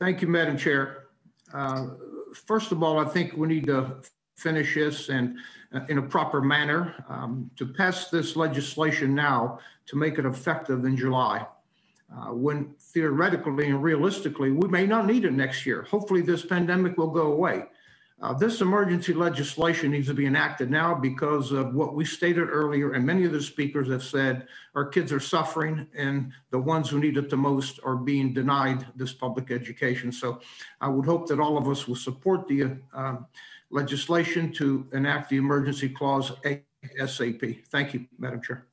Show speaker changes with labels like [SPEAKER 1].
[SPEAKER 1] Thank you, Madam Chair. Uh, First of all, I think we need to finish this and uh, in a proper manner um, to pass this legislation now to make it effective in July. Uh, when theoretically and realistically, we may not need it next year. Hopefully, this pandemic will go away. Uh, this emergency legislation needs to be enacted now because of what we stated earlier, and many of the speakers have said our kids are suffering, and the ones who need it the most are being denied this public education. So I would hope that all of us will support the uh, legislation to enact the emergency clause ASAP. Thank you, Madam Chair.